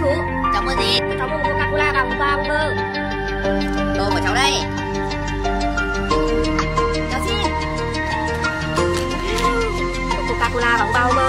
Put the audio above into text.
chú. Cháu mua gì cháu mua một coca cola và coca bơ đồ của cháu đây. Cháu xin. Coca cola và coca bơ